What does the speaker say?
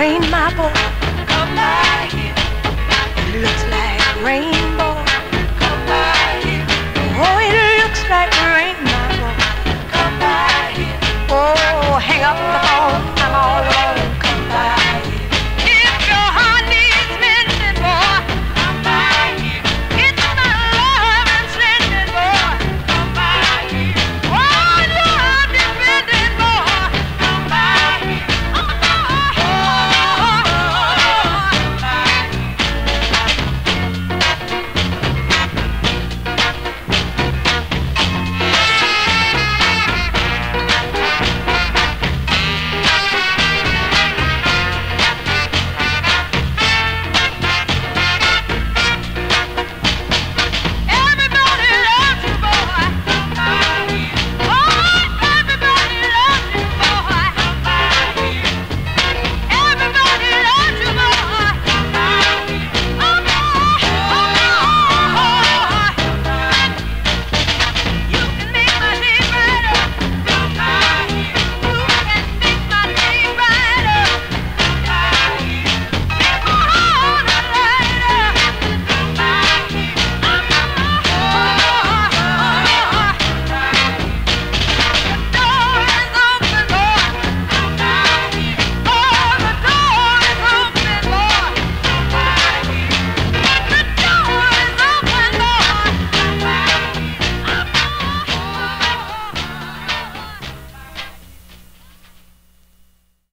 pain, my boy.